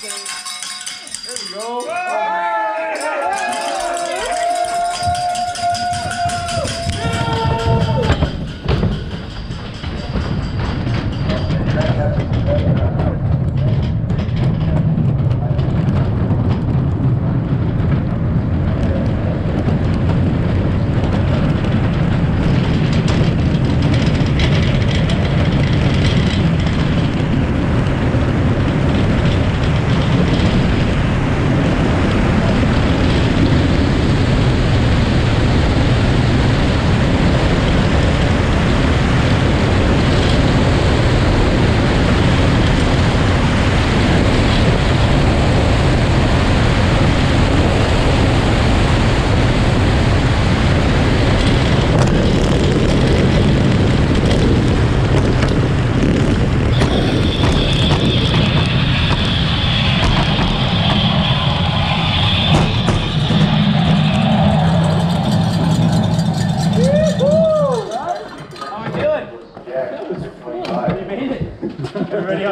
There we go. You made it. Everybody